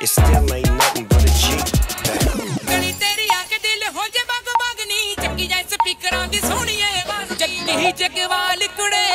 it still ain't nothing but a G. ਗਲੀ ਤੇਰੀ ਆ ਕੇ ਦਿਲ ਹੋ ਜੇ ਬਗ ਬਗ ਨੀ। ਚੱਕੀ ਜਾਏ ਸਪੀਕਰਾਂ ਦੀ ਸੋਹਣੀਏ ਜੱਗੀ ਜਗਵਾਲ ਕੁੜੇ।